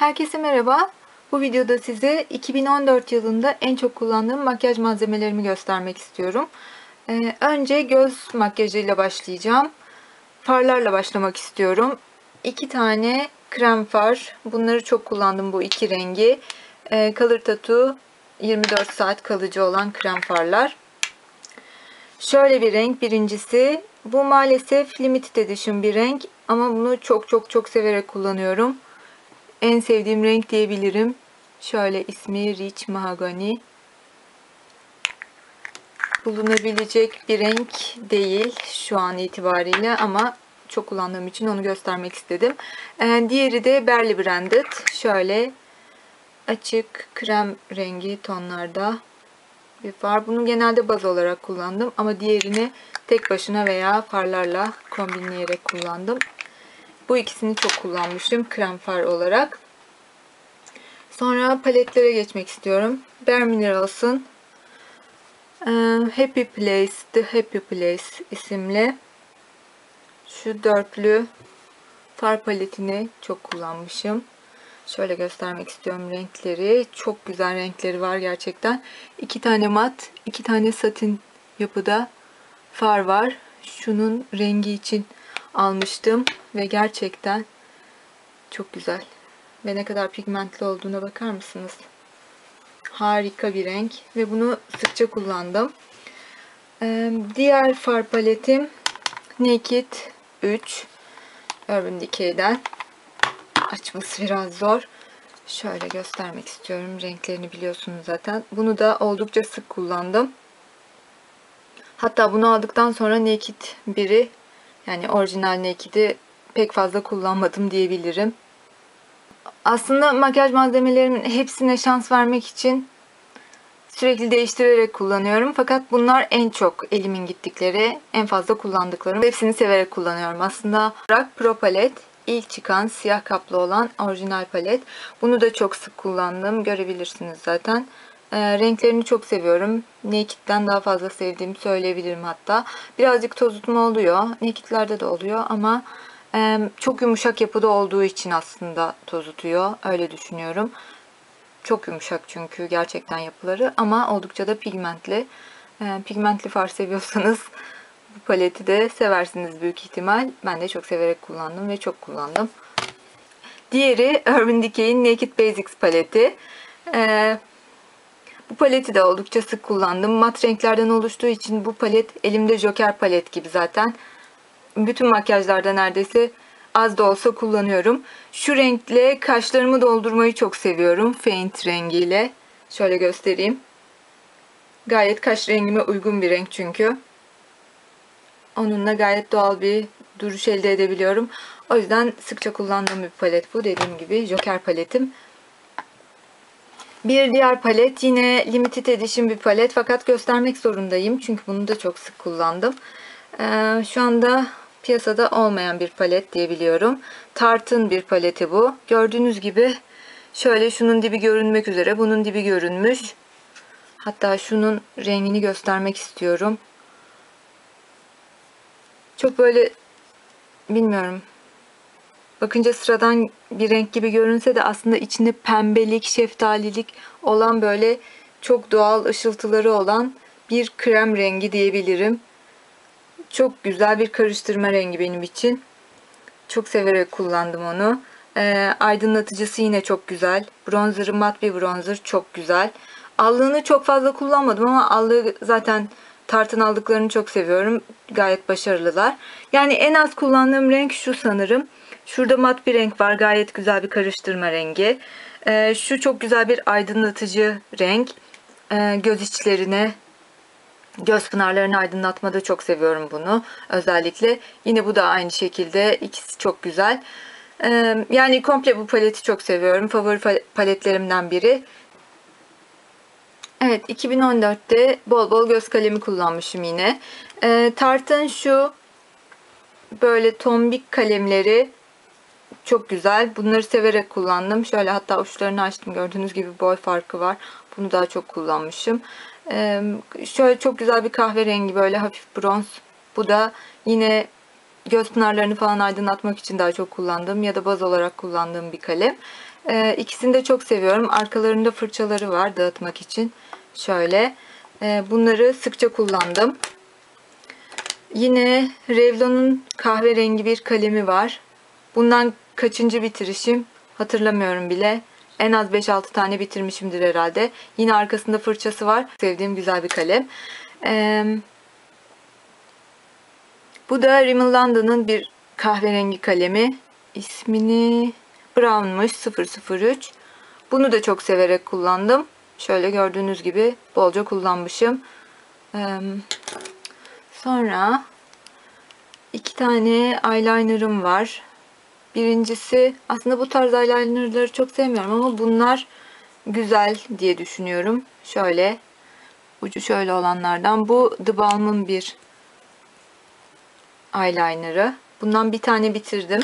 Herkese merhaba. Bu videoda size 2014 yılında en çok kullandığım makyaj malzemelerimi göstermek istiyorum. Ee, önce göz makyajıyla başlayacağım. Farlarla başlamak istiyorum. İki tane krem far. Bunları çok kullandım bu iki rengi. Ee, Color Tattoo 24 saat kalıcı olan krem farlar. Şöyle bir renk birincisi. Bu maalesef limited edition bir renk ama bunu çok çok çok severek kullanıyorum. En sevdiğim renk diyebilirim. Şöyle ismi Rich Mahogany. Bulunabilecek bir renk değil şu an itibariyle ama çok kullandığım için onu göstermek istedim. Ee, diğeri de Berly Branded. Şöyle açık krem rengi tonlarda bir far. Bunu genelde baz olarak kullandım ama diğerini tek başına veya farlarla kombinleyerek kullandım. Bu ikisini çok kullanmıştım krem far olarak. Sonra paletlere geçmek istiyorum. Bare Minerals'ın e, Happy Place, The Happy Place isimli şu dörtlü far paletini çok kullanmışım. Şöyle göstermek istiyorum renkleri. Çok güzel renkleri var gerçekten. İki tane mat, iki tane satin yapıda far var. Şunun rengi için almıştım ve gerçekten çok güzel. Ve ne kadar pigmentli olduğuna bakar mısınız? Harika bir renk ve bunu sıkça kullandım. Ee, diğer far paletim Naked 3 Urban Decay'den. Açması biraz zor. Şöyle göstermek istiyorum. Renklerini biliyorsunuz zaten. Bunu da oldukça sık kullandım. Hatta bunu aldıktan sonra Naked 1'i yani orijinal Naked'i pek fazla kullanmadım diyebilirim. Aslında makyaj malzemelerimin hepsine şans vermek için sürekli değiştirerek kullanıyorum. Fakat bunlar en çok elimin gittikleri, en fazla kullandıklarım. Hepsini severek kullanıyorum. Aslında Pro Palet ilk çıkan siyah kaplı olan orijinal palet. Bunu da çok sık kullandım. Görebilirsiniz zaten. E, renklerini çok seviyorum. Naked'den daha fazla sevdiğimi söyleyebilirim hatta. Birazcık tozutma oluyor. Naked'lerde de oluyor ama çok yumuşak yapıda olduğu için aslında tozutuyor. Öyle düşünüyorum. Çok yumuşak çünkü gerçekten yapıları ama oldukça da pigmentli. E, pigmentli far seviyorsanız bu paleti de seversiniz büyük ihtimal. Ben de çok severek kullandım ve çok kullandım. Diğeri Urban Decay'in Naked Basics paleti. Ee, bu paleti de oldukça sık kullandım. Mat renklerden oluştuğu için bu palet elimde Joker palet gibi zaten. Bütün makyajlarda neredeyse az da olsa kullanıyorum. Şu renkle kaşlarımı doldurmayı çok seviyorum. Faint rengiyle. Şöyle göstereyim. Gayet kaş rengime uygun bir renk çünkü. Onunla gayet doğal bir duruş elde edebiliyorum. O yüzden sıkça kullandığım bir palet bu. Dediğim gibi Joker paletim. Bir diğer palet yine limited edition bir palet fakat göstermek zorundayım. Çünkü bunu da çok sık kullandım. Ee, şu anda piyasada olmayan bir palet diyebiliyorum. Tartın bir paleti bu. Gördüğünüz gibi şöyle şunun dibi görünmek üzere. Bunun dibi görünmüş. Hatta şunun rengini göstermek istiyorum. Çok böyle bilmiyorum. Bakınca sıradan bir renk gibi görünse de aslında içinde pembelik, şeftalilik olan böyle çok doğal ışıltıları olan bir krem rengi diyebilirim. Çok güzel bir karıştırma rengi benim için. Çok severek kullandım onu. E, aydınlatıcısı yine çok güzel. Bronzerı mat bir bronzer çok güzel. Allığını çok fazla kullanmadım ama allığı zaten Tartın aldıklarını çok seviyorum. Gayet başarılılar. Yani en az kullandığım renk şu sanırım. Şurada mat bir renk var. Gayet güzel bir karıştırma rengi. Ee, şu çok güzel bir aydınlatıcı renk. Ee, göz içlerine Göz pınarlarını aydınlatmada çok seviyorum bunu. Özellikle. Yine bu da aynı şekilde. İkisi çok güzel. Ee, yani komple bu paleti çok seviyorum. Favori paletlerimden biri. Evet 2014'te bol bol göz kalemi kullanmışım yine. Ee, şu böyle tombik kalemleri çok güzel. Bunları severek kullandım. Şöyle hatta uçlarını açtım. Gördüğünüz gibi boy farkı var. Bunu daha çok kullanmışım. Şöyle çok güzel bir kahverengi böyle hafif bronz. Bu da yine göz pınarlarını falan aydınlatmak için daha çok kullandığım ya da baz olarak kullandığım bir kalem. Ee, de çok seviyorum. Arkalarında fırçaları var dağıtmak için. Şöyle. Bunları sıkça kullandım. Yine Revlon'un kahverengi bir kalemi var. Bundan kaçıncı bitirişim hatırlamıyorum bile. En az 5-6 tane bitirmişimdir herhalde. Yine arkasında fırçası var. Sevdiğim güzel bir kalem. Ee, bu da Rimmel London'ın bir kahverengi kalemi. İsmini Brown'muş 003. Bunu da çok severek kullandım. Şöyle gördüğünüz gibi bolca kullanmışım. Ee, sonra iki tane eyelinerım var. Birincisi aslında bu tarz eyelinerları çok sevmiyorum ama bunlar güzel diye düşünüyorum. Şöyle ucu şöyle olanlardan. Bu The Balm'ın bir eyelinerı. Bundan bir tane bitirdim.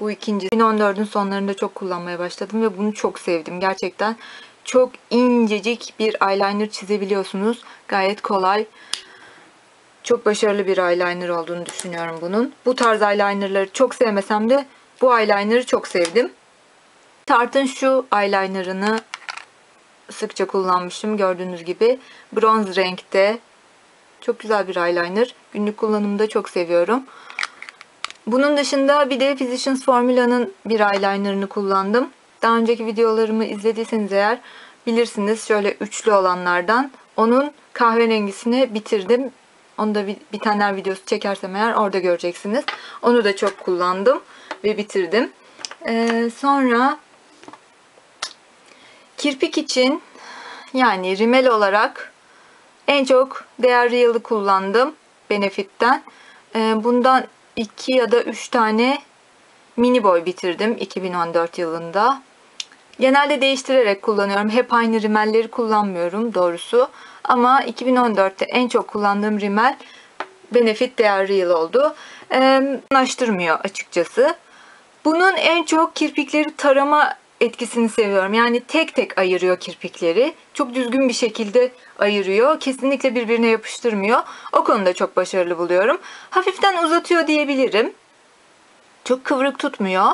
Bu ikinci. 2014'ün sonlarında çok kullanmaya başladım ve bunu çok sevdim. Gerçekten çok incecik bir eyeliner çizebiliyorsunuz. Gayet kolay. Çok başarılı bir eyeliner olduğunu düşünüyorum bunun. Bu tarz eyelinerları çok sevmesem de bu eyelinerı çok sevdim. Tarte'ın şu eyelinerını sıkça kullanmışım gördüğünüz gibi. Bronz renkte. Çok güzel bir eyeliner. Günlük kullanımda çok seviyorum. Bunun dışında bir de Physicians Formula'nın bir eyelinerını kullandım. Daha önceki videolarımı izlediyseniz eğer bilirsiniz şöyle üçlü olanlardan. Onun kahverengisini bitirdim. Onu da bir, tane videosu çekersem eğer orada göreceksiniz. Onu da çok kullandım ve bitirdim. Ee, sonra kirpik için yani rimel olarak en çok Değer Real'ı kullandım Benefit'ten. Ee, bundan 2 ya da 3 tane mini boy bitirdim 2014 yılında. Genelde değiştirerek kullanıyorum. Hep aynı rimelleri kullanmıyorum doğrusu. Ama 2014'te en çok kullandığım rimel Benefit Değer Real oldu. Ee, anlaştırmıyor açıkçası. Bunun en çok kirpikleri tarama etkisini seviyorum. Yani tek tek ayırıyor kirpikleri. Çok düzgün bir şekilde ayırıyor. Kesinlikle birbirine yapıştırmıyor. O konuda çok başarılı buluyorum. Hafiften uzatıyor diyebilirim. Çok kıvrık tutmuyor.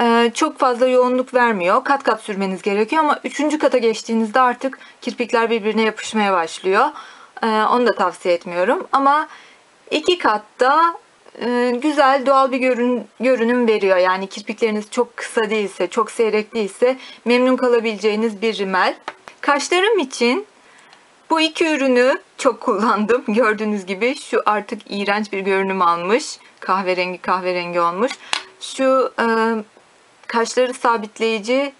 Ee, çok fazla yoğunluk vermiyor. Kat kat sürmeniz gerekiyor ama üçüncü kata geçtiğinizde artık kirpikler birbirine yapışmaya başlıyor. Ee, onu da tavsiye etmiyorum. Ama iki katta e, güzel doğal bir görün, görünüm veriyor. Yani kirpikleriniz çok kısa değilse, çok seyrek değilse memnun kalabileceğiniz bir rimel. Kaşlarım için bu iki ürünü çok kullandım. Gördüğünüz gibi şu artık iğrenç bir görünüm almış. Kahverengi kahverengi olmuş. Şu e, kaşları sabitleyici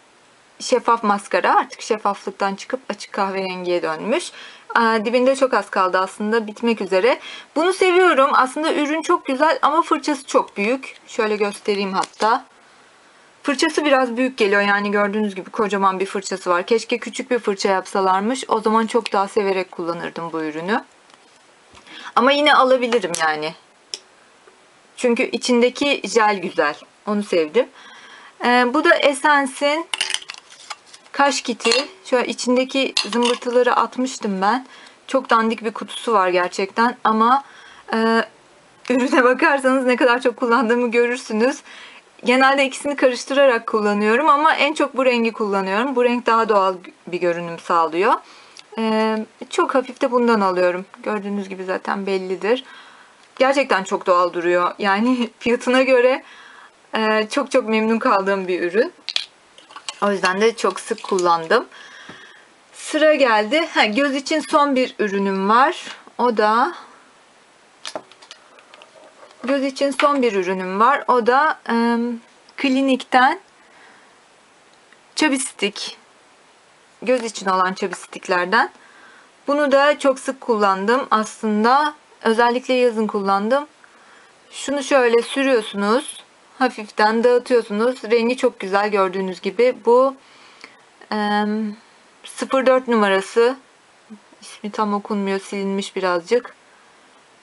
şeffaf maskara artık şeffaflıktan çıkıp açık kahverengiye dönmüş. Dibinde çok az kaldı aslında bitmek üzere. Bunu seviyorum. Aslında ürün çok güzel ama fırçası çok büyük. Şöyle göstereyim hatta. Fırçası biraz büyük geliyor yani gördüğünüz gibi kocaman bir fırçası var. Keşke küçük bir fırça yapsalarmış. O zaman çok daha severek kullanırdım bu ürünü. Ama yine alabilirim yani. Çünkü içindeki jel güzel. Onu sevdim. Ee, bu da Essence'in kaş kiti. Şöyle içindeki zımbırtıları atmıştım ben. Çok dandik bir kutusu var gerçekten ama e, ürüne bakarsanız ne kadar çok kullandığımı görürsünüz. Genelde ikisini karıştırarak kullanıyorum ama en çok bu rengi kullanıyorum. Bu renk daha doğal bir görünüm sağlıyor. Ee, çok hafif de bundan alıyorum. Gördüğünüz gibi zaten bellidir. Gerçekten çok doğal duruyor. Yani fiyatına göre e, çok çok memnun kaldığım bir ürün. O yüzden de çok sık kullandım. Sıra geldi. Ha, göz için son bir ürünüm var. O da göz için son bir ürünüm var. O da e, klinikten çabistik. Göz için olan çabistiklerden. Bunu da çok sık kullandım aslında. Özellikle yazın kullandım. Şunu şöyle sürüyorsunuz hafiften dağıtıyorsunuz. Rengi çok güzel gördüğünüz gibi. Bu e, 04 numarası. İsmi tam okunmuyor. Silinmiş birazcık.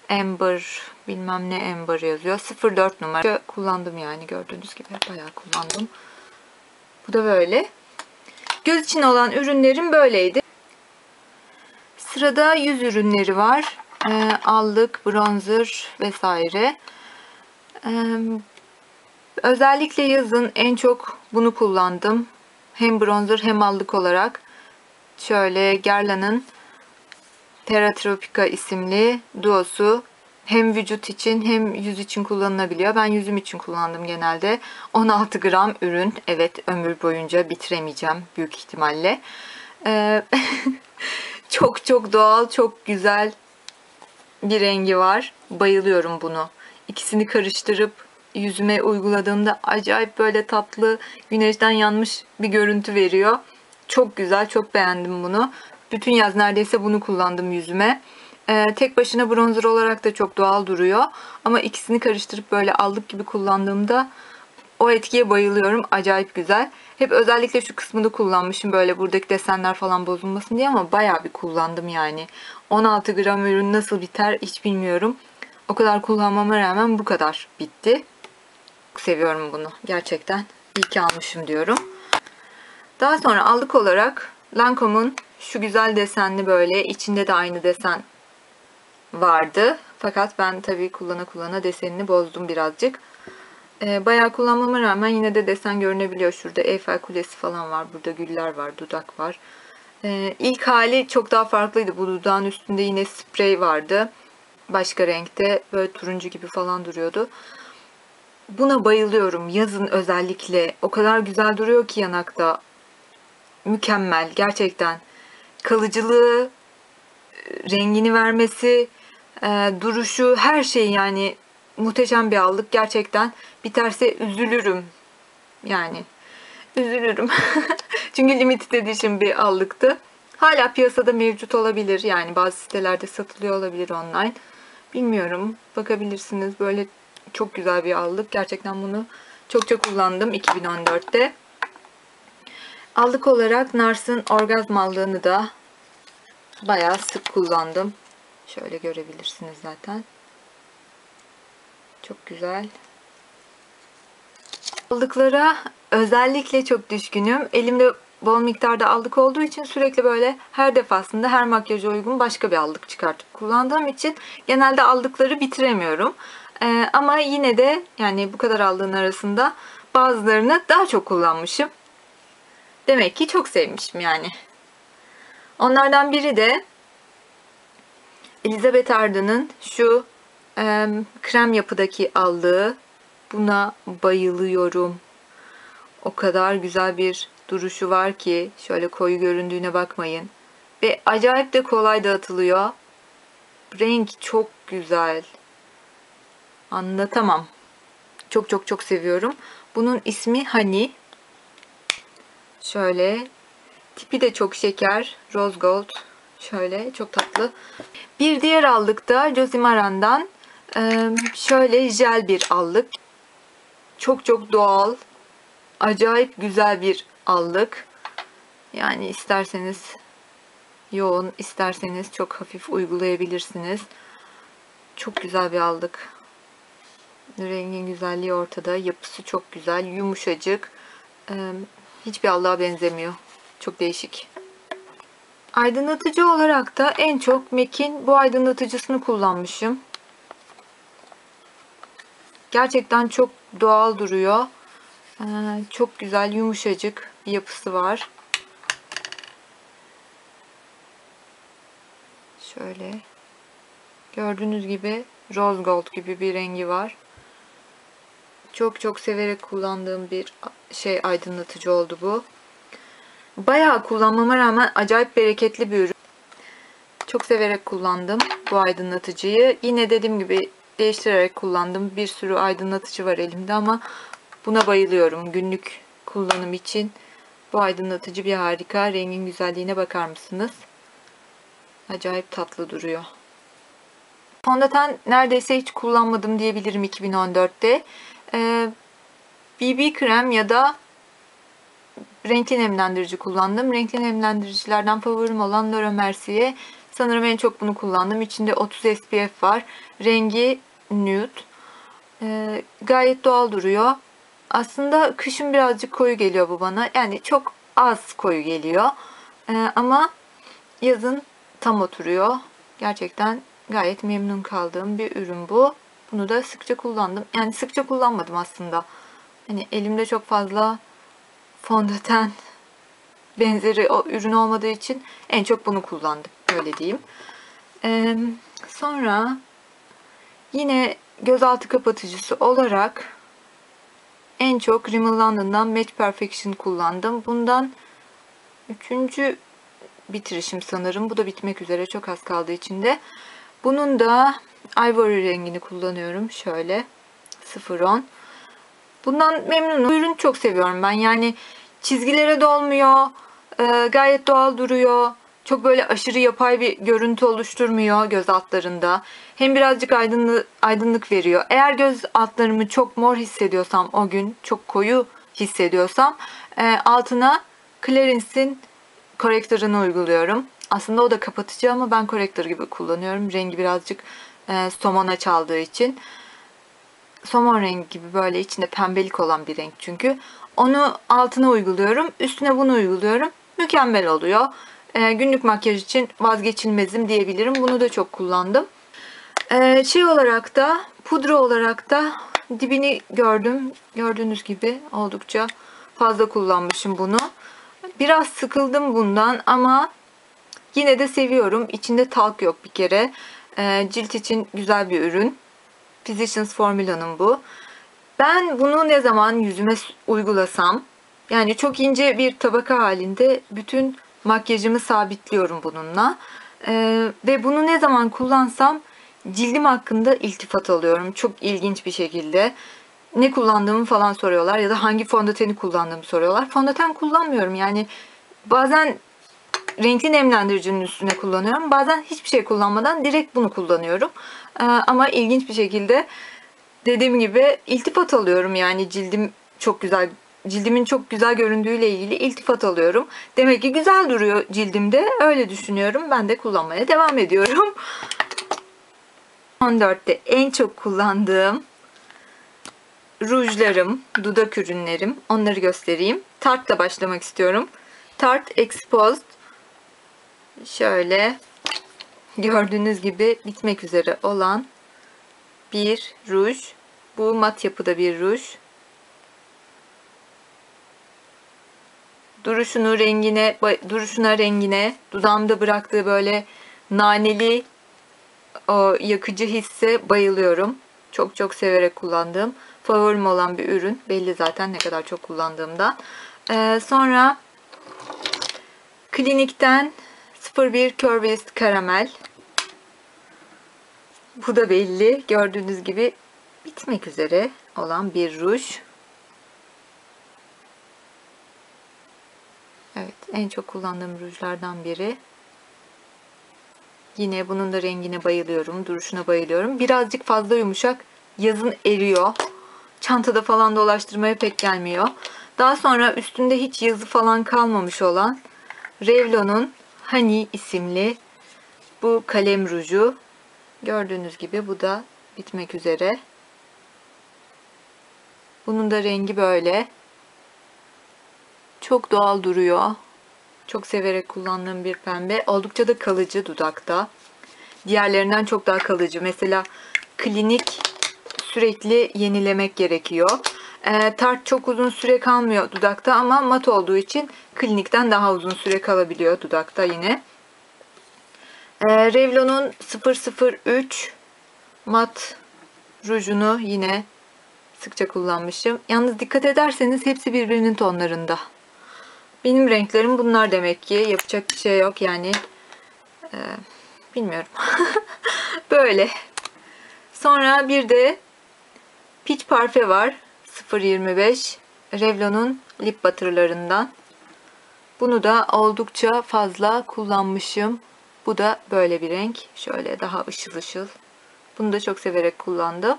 Amber bilmem ne Amber yazıyor. 04 numara. Kullandım yani gördüğünüz gibi. Bayağı kullandım. Bu da böyle. Göz için olan ürünlerim böyleydi. Sırada yüz ürünleri var. E, allık, bronzer vesaire. Ee, özellikle yazın en çok bunu kullandım. Hem bronzer hem allık olarak. Şöyle Guerlain'ın Terra Tropica isimli duosu hem vücut için hem yüz için kullanılabiliyor. Ben yüzüm için kullandım genelde. 16 gram ürün. Evet ömür boyunca bitiremeyeceğim büyük ihtimalle. Ee, çok çok doğal, çok güzel bir rengi var. Bayılıyorum bunu. İkisini karıştırıp yüzüme uyguladığımda acayip böyle tatlı güneşten yanmış bir görüntü veriyor. Çok güzel, çok beğendim bunu. Bütün yaz neredeyse bunu kullandım yüzüme. Ee, tek başına bronzer olarak da çok doğal duruyor. Ama ikisini karıştırıp böyle aldık gibi kullandığımda o etkiye bayılıyorum. Acayip güzel. Hep özellikle şu kısmını kullanmışım böyle buradaki desenler falan bozulmasın diye ama bayağı bir kullandım yani. 16 gram ürün nasıl biter hiç bilmiyorum. O kadar kullanmama rağmen bu kadar bitti. Çok seviyorum bunu gerçekten. İyi ki almışım diyorum. Daha sonra aldık olarak Lancome'un şu güzel desenli böyle içinde de aynı desen vardı. Fakat ben tabii kullana kullana desenini bozdum birazcık. Ee, bayağı kullanmama rağmen yine de desen görünebiliyor. Şurada Eiffel Kulesi falan var. Burada güller var, dudak var. Ee, ilk hali çok daha farklıydı. Bu dudağın üstünde yine sprey vardı. Başka renkte böyle turuncu gibi falan duruyordu. Buna bayılıyorum. Yazın özellikle. O kadar güzel duruyor ki yanakta. Mükemmel gerçekten. Kalıcılığı, rengini vermesi, e, duruşu, her şey yani muhteşem bir aldık. Gerçekten biterse üzülürüm. Yani üzülürüm. Çünkü limited edition bir aldıktı. Hala piyasada mevcut olabilir. Yani bazı sitelerde satılıyor olabilir online. Bilmiyorum. Bakabilirsiniz. Böyle çok güzel bir aldık. Gerçekten bunu çok çok kullandım 2014'te. Aldık olarak Nars'ın orgazm aldığını da bayağı sık kullandım. Şöyle görebilirsiniz zaten. Çok güzel. Aldıklara özellikle çok düşkünüm. Elimde bol miktarda aldık olduğu için sürekli böyle her defasında her makyaja uygun başka bir aldık çıkartıp kullandığım için genelde aldıkları bitiremiyorum. Ee, ama yine de yani bu kadar aldığın arasında bazılarını daha çok kullanmışım. Demek ki çok sevmişim yani. Onlardan biri de Elizabeth Arda'nın şu e, krem yapıdaki aldığı. Buna bayılıyorum. O kadar güzel bir duruşu var ki şöyle koyu göründüğüne bakmayın. Ve acayip de kolay dağıtılıyor. Renk çok güzel. Anlatamam. Çok çok çok seviyorum. Bunun ismi Honey. Şöyle. Tipi de çok şeker. Rose Gold. Şöyle çok tatlı. Bir diğer aldık da Josimaran'dan şöyle jel bir allık. Çok çok doğal. Acayip güzel bir allık. Yani isterseniz yoğun, isterseniz çok hafif uygulayabilirsiniz. Çok güzel bir aldık. Rengin güzelliği ortada. Yapısı çok güzel. Yumuşacık. Ee, hiçbir allığa benzemiyor. Çok değişik. Aydınlatıcı olarak da en çok MAC'in bu aydınlatıcısını kullanmışım. Gerçekten çok doğal duruyor. Ee, çok güzel, yumuşacık bir yapısı var. Şöyle. Gördüğünüz gibi rose gold gibi bir rengi var. Çok çok severek kullandığım bir şey aydınlatıcı oldu bu. Bayağı kullanmama rağmen acayip bereketli bir ürün. Çok severek kullandım bu aydınlatıcıyı. Yine dediğim gibi değiştirerek kullandım. Bir sürü aydınlatıcı var elimde ama buna bayılıyorum. Günlük kullanım için bu aydınlatıcı bir harika. Rengin güzelliğine bakar mısınız? Acayip tatlı duruyor. Fondöten neredeyse hiç kullanmadım diyebilirim 2014'te. Ee, BB krem ya da renkli nemlendirici kullandım. Renkli nemlendiricilerden favorim olan Laura Mercier. Sanırım en çok bunu kullandım. İçinde 30 SPF var. Rengi nude. Ee, gayet doğal duruyor. Aslında kışın birazcık koyu geliyor bu bana. Yani çok az koyu geliyor. Ee, ama yazın tam oturuyor. Gerçekten gayet memnun kaldığım bir ürün bu. Bunu da sıkça kullandım. Yani sıkça kullanmadım aslında. Hani elimde çok fazla fondöten benzeri o ürün olmadığı için en çok bunu kullandım. Öyle diyeyim. Ee, sonra yine gözaltı kapatıcısı olarak en çok Rimmel London'dan Match Perfection kullandım. Bundan üçüncü bitirişim sanırım. Bu da bitmek üzere. Çok az kaldı içinde. Bunun da Ivory rengini kullanıyorum. Şöyle 010. Bundan memnunum. Ürünü çok seviyorum ben. Yani çizgilere dolmuyor. E, gayet doğal duruyor. Çok böyle aşırı yapay bir görüntü oluşturmuyor göz altlarında. Hem birazcık aydınlık, aydınlık veriyor. Eğer göz altlarımı çok mor hissediyorsam o gün, çok koyu hissediyorsam e, altına Clarence'in korektörünü uyguluyorum. Aslında o da kapatıcı ama ben korektör gibi kullanıyorum. Rengi birazcık e, somona çaldığı için. Somon rengi gibi böyle içinde pembelik olan bir renk çünkü. Onu altına uyguluyorum. Üstüne bunu uyguluyorum. Mükemmel oluyor. E, günlük makyaj için vazgeçilmezim diyebilirim. Bunu da çok kullandım. E, şey olarak da pudra olarak da dibini gördüm. Gördüğünüz gibi oldukça fazla kullanmışım bunu. Biraz sıkıldım bundan ama yine de seviyorum. İçinde talk yok bir kere. E, cilt için güzel bir ürün. Physicians Formula'nın bu. Ben bunu ne zaman yüzüme uygulasam yani çok ince bir tabaka halinde bütün makyajımı sabitliyorum bununla. Ee, ve bunu ne zaman kullansam cildim hakkında iltifat alıyorum. Çok ilginç bir şekilde. Ne kullandığımı falan soruyorlar ya da hangi fondöteni kullandığımı soruyorlar. Fondöten kullanmıyorum yani bazen renkli nemlendiricinin üstüne kullanıyorum. Bazen hiçbir şey kullanmadan direkt bunu kullanıyorum. Ee, ama ilginç bir şekilde dediğim gibi iltifat alıyorum yani cildim çok güzel cildimin çok güzel göründüğüyle ilgili iltifat alıyorum. Demek ki güzel duruyor cildimde. Öyle düşünüyorum. Ben de kullanmaya devam ediyorum. 14'te en çok kullandığım rujlarım, dudak ürünlerim. Onları göstereyim. Tarte'la başlamak istiyorum. Tarte Exposed şöyle gördüğünüz gibi bitmek üzere olan bir ruj. Bu mat yapıda bir ruj. duruşunu rengine duruşuna rengine dudağımda bıraktığı böyle naneli o yakıcı hisse bayılıyorum. Çok çok severek kullandığım favorim olan bir ürün. Belli zaten ne kadar çok kullandığımdan. Ee, sonra Klinik'ten 01 Curvist Karamel. Bu da belli. Gördüğünüz gibi bitmek üzere olan bir ruj. Evet, en çok kullandığım rujlardan biri. Yine bunun da rengine bayılıyorum, duruşuna bayılıyorum. Birazcık fazla yumuşak, yazın eriyor. Çantada falan dolaştırmaya pek gelmiyor. Daha sonra üstünde hiç yazı falan kalmamış olan Revlon'un Honey isimli bu kalem ruju. Gördüğünüz gibi bu da bitmek üzere. Bunun da rengi böyle. Çok doğal duruyor. Çok severek kullandığım bir pembe. Oldukça da kalıcı dudakta. Diğerlerinden çok daha kalıcı. Mesela klinik sürekli yenilemek gerekiyor. E, tart çok uzun süre kalmıyor dudakta ama mat olduğu için klinikten daha uzun süre kalabiliyor dudakta yine. E, Revlon'un 003 mat rujunu yine sıkça kullanmışım. Yalnız dikkat ederseniz hepsi birbirinin tonlarında. Benim renklerim bunlar demek ki. Yapacak bir şey yok yani. E, bilmiyorum. Böyle. Sonra bir de Peach Parfait var. 0.25 Revlon'un lip butterlarından. Bunu da oldukça fazla kullanmışım. Bu da böyle bir renk. Şöyle daha ışıl ışıl. Bunu da çok severek kullandım.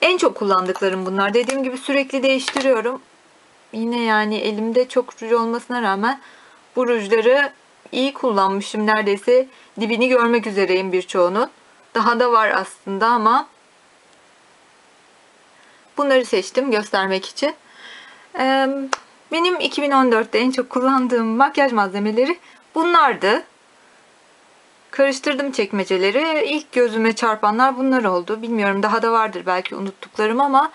En çok kullandıklarım bunlar. Dediğim gibi sürekli değiştiriyorum yine yani elimde çok ruj olmasına rağmen bu rujları iyi kullanmışım. Neredeyse dibini görmek üzereyim birçoğunun. Daha da var aslında ama bunları seçtim göstermek için. Benim 2014'te en çok kullandığım makyaj malzemeleri bunlardı. Karıştırdım çekmeceleri. İlk gözüme çarpanlar bunlar oldu. Bilmiyorum daha da vardır belki unuttuklarım ama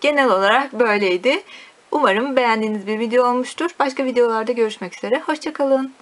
genel olarak böyleydi. Umarım beğendiğiniz bir video olmuştur. Başka videolarda görüşmek üzere. Hoşçakalın.